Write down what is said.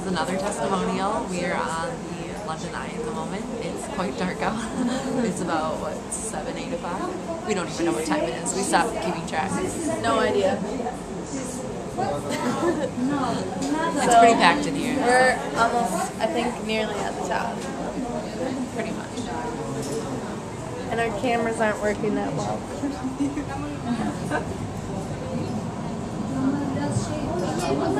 is another testimonial. We are on the London Eye at the moment. It's quite dark out. it's about what seven, eight o'clock. We don't even know what time it is. We stopped keeping track. No idea. It's pretty packed in here. We're almost, I think, nearly at the top. Pretty much. And our cameras aren't working that well.